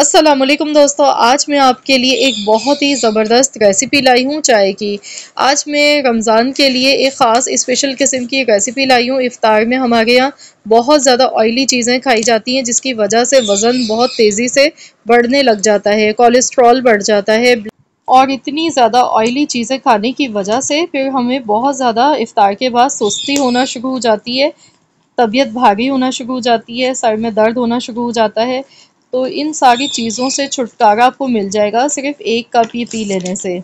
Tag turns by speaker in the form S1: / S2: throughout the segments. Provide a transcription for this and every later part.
S1: अस्सलाम वालेकुम दोस्तों, आज मैं आपके लिए एक बहुत ही ज़बरदस्त रेसिपी लाई हूँ चाय की। आज मैं रमज़ान के लिए एक ख़ास स्पेशल किस्म की रेसिपी लाई हूँ। इफ़ार में हमारे यहाँ बहुत ज़्यादा ऑयली चीज़ें खाई जाती हैं, जिसकी वजह से वज़न बहुत तेज़ी से बढ़ने लग जाता है कोलेस्ट्रॉल बढ़ जाता है और इतनी ज़्यादा ऑयली चीज़ें खाने की वजह से फिर हमें बहुत ज़्यादा इफ़ार के बाद सुस्ती होना शुरू हो जाती है, तबीयत भारी होना शुरू हो जाती है, सर में दर्द होना शुरू हो जाता है। तो इन सारी चीज़ों से छुटकारा आपको मिल जाएगा सिर्फ़ एक कप ये पी लेने से।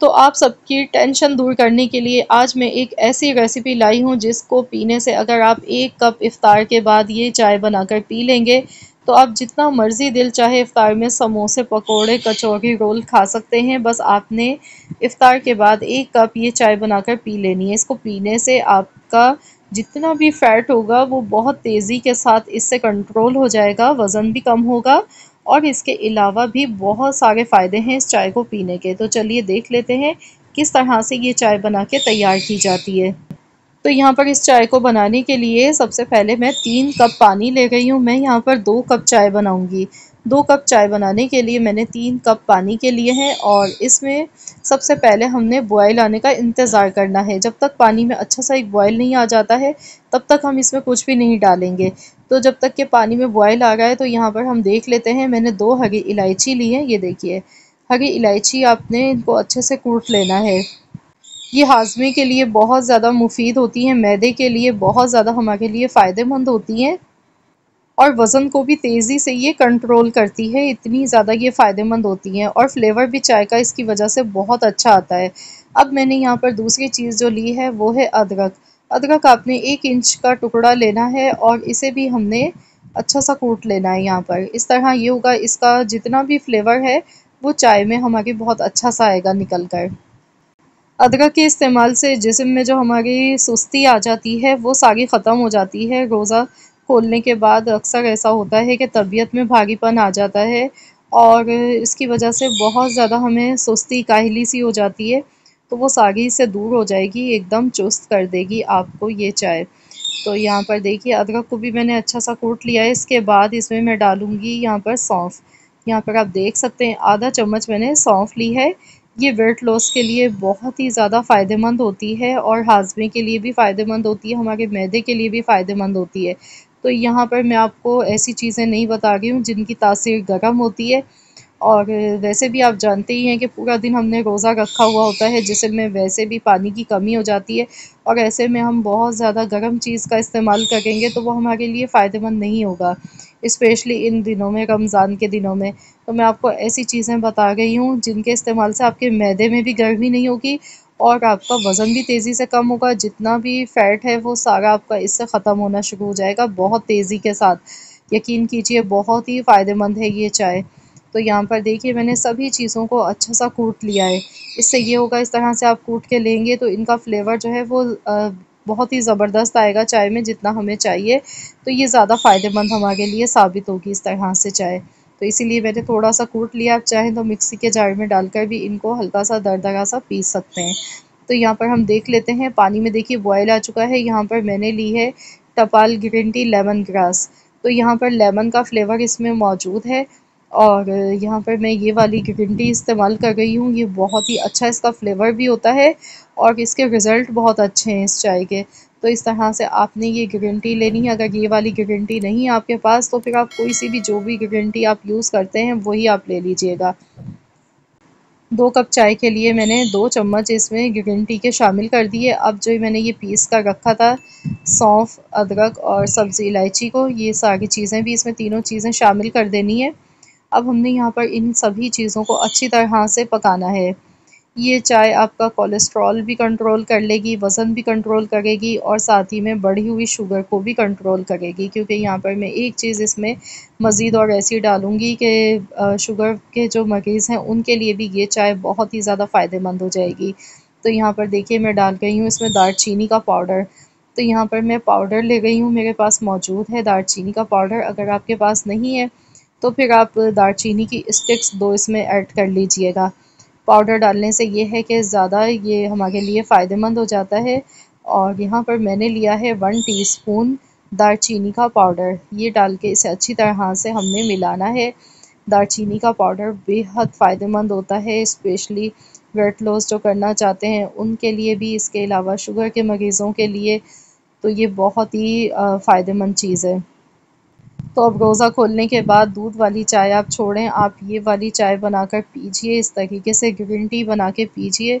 S1: तो आप सबकी टेंशन दूर करने के लिए आज मैं एक ऐसी रेसिपी लाई हूँ जिसको पीने से अगर आप एक कप इफ़ार के बाद ये चाय बनाकर पी लेंगे तो आप जितना मर्ज़ी दिल चाहे इफ़ार में समोसे, पकोड़े, कचौरी, रोल खा सकते हैं। बस आपने इफ़ार के बाद एक कप ये चाय बनाकर पी लेनी है। इसको पीने से आपका जितना भी फ़ैट होगा, वो बहुत तेज़ी के साथ इससे कंट्रोल हो जाएगा, वज़न भी कम होगा और इसके अलावा भी बहुत सारे फ़ायदे हैं इस चाय को पीने के। तो चलिए देख लेते हैं किस तरह से ये चाय बना के तैयार की जाती है। तो यहाँ पर इस चाय को बनाने के लिए सबसे पहले मैं तीन कप पानी ले गई हूँ। मैं यहाँ पर दो कप चाय बनाऊँगी। दो कप चाय बनाने के लिए मैंने तीन कप पानी के लिए हैं और इसमें सबसे पहले हमने बॉयल आने का इंतज़ार करना है। जब तक पानी में अच्छा सा एक बॉयल नहीं आ जाता है, तब तक हम इसमें कुछ भी नहीं डालेंगे। तो जब तक के पानी में बॉयल आ रहा है तो यहाँ पर हम देख लेते हैं, मैंने दो हरी इलायची ली है, ये देखिए। हरी इलायची आपने इनको अच्छे से कूट लेना है। ये हाजमे के लिए बहुत ज़्यादा मुफीद होती हैं, मैदे के लिए बहुत ज़्यादा हमारे लिए फ़ायदेमंद होती हैं। और वज़न को भी तेज़ी से ये कंट्रोल करती है, इतनी ज़्यादा ये फ़ायदेमंद होती हैं और फ्लेवर भी चाय का इसकी वजह से बहुत अच्छा आता है। अब मैंने यहाँ पर दूसरी चीज़ जो ली है, वो है अदरक। अदरक आपने एक इंच का टुकड़ा लेना है और इसे भी हमने अच्छा सा कूट लेना है यहाँ पर। इस तरह ये होगा, इसका जितना भी फ्लेवर है, वो चाय में हमारी बहुत अच्छा सा आएगा निकल कर अदरक के इस्तेमाल से जिसम में जो हमारी सुस्ती आ जाती है, वो सारी ख़त्म हो जाती है, रोज़ा खोलने के बाद अक्सर ऐसा होता है कि तबीयत में भारीपन आ जाता है और इसकी वजह से बहुत ज़्यादा हमें सुस्ती काहली सी हो जाती है तो वो सारी से दूर हो जाएगी, एकदम चुस्त कर देगी आपको ये चाय। तो यहाँ पर देखिए, अदरक को भी मैंने अच्छा सा कूट लिया है, इसके बाद इसमें मैं डालूँगी यहाँ पर सौंफ। यहाँ पर आप देख सकते हैं, आधा चम्मच मैंने सौंफ ली है। ये वेट लॉस के लिए बहुत ही ज़्यादा फ़ायदेमंद होती है और हाजमे के लिए भी फ़ायदेमंद होती है, हमारे मैदे के लिए भी फ़ायदेमंद होती है। तो यहाँ पर मैं आपको ऐसी चीज़ें नहीं बता रही हूँ जिनकी तासीर गर्म होती है। और वैसे भी आप जानते ही हैं कि पूरा दिन हमने रोज़ा रखा हुआ होता है जिसमें वैसे भी पानी की कमी हो जाती है। और ऐसे में हम बहुत ज़्यादा गर्म चीज़ का इस्तेमाल करेंगे तो वो हमारे लिए फ़ायदेमंद नहीं होगा इस्पेशली इन दिनों में, रमज़ान के दिनों में। तो मैं आपको ऐसी चीज़ें बता रही हूँ जिनके इस्तेमाल से आपके मैदे में भी गर्मी नहीं होगी और आपका वज़न भी तेज़ी से कम होगा, जितना भी फ़ैट है वो सारा आपका इससे ख़त्म होना शुरू हो जाएगा बहुत तेज़ी के साथ। यकीन कीजिए, बहुत ही फ़ायदेमंद है ये चाय। तो यहाँ पर देखिए, मैंने सभी चीज़ों को अच्छा सा कूट लिया है। इससे ये होगा, इस तरह से आप कूट के लेंगे तो इनका फ्लेवर जो है वो बहुत ही ज़बरदस्त आएगा चाय में जितना हमें चाहिए। तो ये ज़्यादा फ़ायदेमंद हमारे लिए साबित होगी इस तरह से चाय। तो इसीलिए मैंने थोड़ा सा कूट लिया। आप चाहें तो मिक्सी के जार में डालकर भी इनको हल्का सा दरदरा सा पीस सकते हैं। तो यहाँ पर हम देख लेते हैं, पानी में देखिए बॉयल आ चुका है। यहाँ पर मैंने ली है टपाल ग्रीन टी लेमन ग्रास तो यहाँ पर लेमन का फ्लेवर इसमें मौजूद है और यहाँ पर मैं ये वाली ग्रीन टी इस्तेमाल कर रही हूँ। ये बहुत ही अच्छा इसका फ्लेवर भी होता है और इसके रिज़ल्ट बहुत अच्छे हैं इस चाय के। तो इस तरह से आपने ये गारंटी लेनी है। अगर ये वाली गारंटी नहीं आपके पास तो फिर आप कोई सी भी जो भी गारंटी आप यूज़ करते हैं, वही आप ले लीजिएगा। दो कप चाय के लिए मैंने दो चम्मच इसमें गारंटी के शामिल कर दिए। अब जो मैंने ये पीस कर रखा था, सौंफ, अदरक और सब्ज़ी, इलायची को, ये सारी चीज़ें भी इसमें तीनों चीज़ें शामिल कर देनी है। अब हमने यहाँ पर इन सभी चीज़ों को अच्छी तरह से पकाना है। ये चाय आपका कोलेस्ट्रॉल भी कंट्रोल कर लेगी, वज़न भी कंट्रोल करेगी और साथ ही में बढ़ी हुई शुगर को भी कंट्रोल करेगी। क्योंकि यहाँ पर मैं एक चीज़ इसमें मज़ीद और ऐसी डालूँगी कि शुगर के जो मरीज़ हैं, उनके लिए भी ये चाय बहुत ही ज़्यादा फ़ायदेमंद हो जाएगी। तो यहाँ पर देखिए, मैं डाल गई हूँ इसमें दारचीनी का पाउडर तो यहाँ पर मैं पाउडर ले गई हूँ, मेरे पास मौजूद है दारचीनी का पाउडर अगर आपके पास नहीं है तो फिर आप दारचीनी की स्टिक्स दो इसमें ऐड कर लीजिएगा। पाउडर डालने से ये है कि ज़्यादा ये हमारे लिए फ़ायदेमंद हो जाता है। और यहाँ पर मैंने लिया है वन टीस्पून दालचीनी का पाउडर। ये डाल के इसे अच्छी तरह से हमने मिलाना है। दारचीनी का पाउडर बेहद फ़ायदेमंद होता है, स्पेशली वेट लॉस जो करना चाहते हैं, उनके लिए भी, इसके अलावा शुगर के मरीज़ों के लिए। तो ये बहुत ही फ़ायदेमंद चीज़ है। तो अब रोज़ा खोलने के बाद दूध वाली चाय आप छोड़ें, आप ये वाली चाय बनाकर पीजिए, इस तरीके से ग्रीन टी बना के पीजिए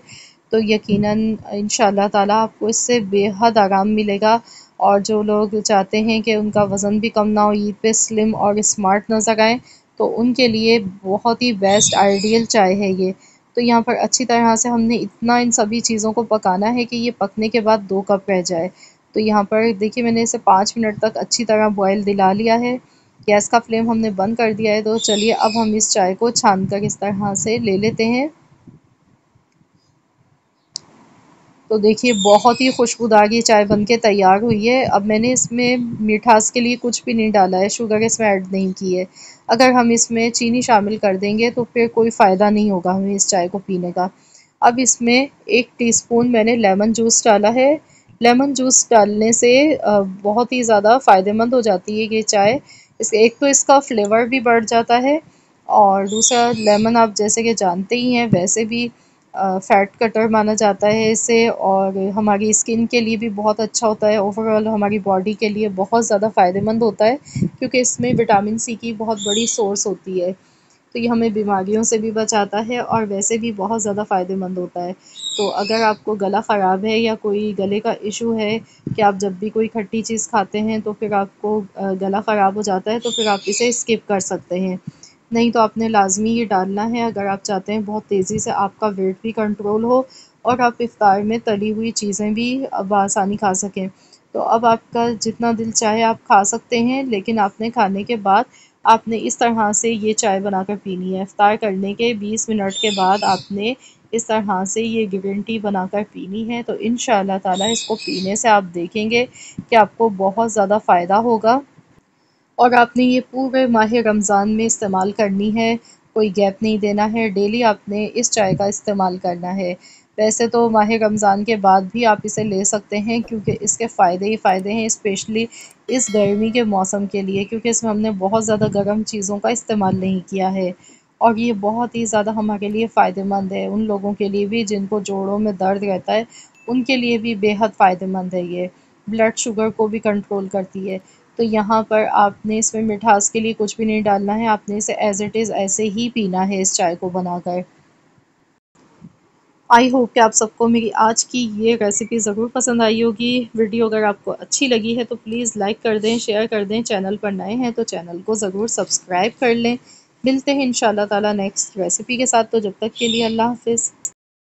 S1: तो यकीनन इन ताला आपको इससे बेहद आराम मिलेगा। और जो लोग चाहते हैं कि उनका वज़न भी कम ना हो, ईद पे स्लिम और स्मार्ट नज़र आए तो उनके लिए बहुत ही बेस्ट आइडियल चाय है ये। तो यहाँ पर अच्छी तरह से हमने इतना इन सभी चीज़ों को पकाना है कि ये पकने के बाद दो कप रह जाए। तो यहाँ पर देखिए मैंने इसे पाँच मिनट तक अच्छी तरह बॉयल दिला लिया है। गैस का फ्लेम हमने बंद कर दिया है। तो चलिए अब हम इस चाय को छान कर इस तरह से ले लेते हैं। तो देखिए बहुत ही खुशबूदार ये चाय बनके तैयार हुई है। अब मैंने इसमें मिठास के लिए कुछ भी नहीं डाला है। शुगर इसमें ऐड नहीं की है। अगर हम इसमें चीनी शामिल कर देंगे तो फिर कोई फ़ायदा नहीं होगा हमें इस चाय को पीने का। अब इसमें एक टीस्पून मैंने लेमन जूस डाला है। लेमन जूस डालने से बहुत ही ज़्यादा फ़ायदेमंद हो जाती है ये चाय। इस एक तो इसका फ्लेवर भी बढ़ जाता है और दूसरा लेमन आप जैसे कि जानते ही हैं, वैसे भी फ़ैट कटर माना जाता है इसे और हमारी स्किन के लिए भी बहुत अच्छा होता है। ओवरऑल हमारी बॉडी के लिए बहुत ज़्यादा फ़ायदेमंद होता है क्योंकि इसमें विटामिन सी की बहुत बड़ी सोर्स होती है। तो ये हमें बीमारियों से भी बचाता है और वैसे भी बहुत ज़्यादा फ़ायदेमंद होता है। तो अगर आपको गला ख़राब है या कोई गले का इशू है कि आप जब भी कोई खट्टी चीज़ खाते हैं तो फिर आपको गला ख़राब हो जाता है तो फिर आप इसे स्किप कर सकते हैं। नहीं तो आपने लाजमी ये डालना है। अगर आप चाहते हैं बहुत तेज़ी से आपका वेट भी कंट्रोल हो और आप इफ्तार में तली हुई चीज़ें भी आसानी खा सकें। तो अब आपका जितना दिल चाहे आप खा सकते हैं, लेकिन आपने खाने के बाद आपने इस तरह से ये चाय बनाकर पीनी है। इफ्तार करने के 20 मिनट के बाद आपने इस तरह से ये ग्रीन टी बनाकर पीनी है। तो इन ताला इसको पीने से आप देखेंगे कि आपको बहुत ज़्यादा फ़ायदा होगा। और आपने ये पूरे माह रमज़ान में इस्तेमाल करनी है। कोई गैप नहीं देना है। डेली आपने इस चाय का इस्तेमाल करना है। वैसे तो माह रमज़ान के बाद भी आप इसे ले सकते हैं क्योंकि इसके फ़ायदे ही फ़ायदे हैं स्पेशली इस गर्मी के मौसम के लिए, क्योंकि इसमें हमने बहुत ज़्यादा गर्म चीज़ों का इस्तेमाल नहीं किया है। और ये बहुत ही ज़्यादा हमारे लिए फ़ायदेमंद है। उन लोगों के लिए भी जिनको जोड़ों में दर्द रहता है, उनके लिए भी बेहद फ़ायदेमंद है ये। ब्लड शुगर को भी कंट्रोल करती है। तो यहाँ पर आपने इसमें मिठास के लिए कुछ भी नहीं डालना है। आपने इसे एज़ इट इज़ ऐसे ही पीना है इस चाय को बनाकर। आई होप कि आप सबको मेरी आज की ये रेसिपी ज़रूर पसंद आई होगी। वीडियो अगर आपको अच्छी लगी है तो प्लीज़ लाइक कर दें शेयर कर दें। चैनल पर नए हैं तो चैनल को ज़रूर सब्सक्राइब कर लें। मिलते हैं इन ताला नेक्स्ट रेसिपी के साथ। तो जब तक के लिए अल्लाह हाफिज़।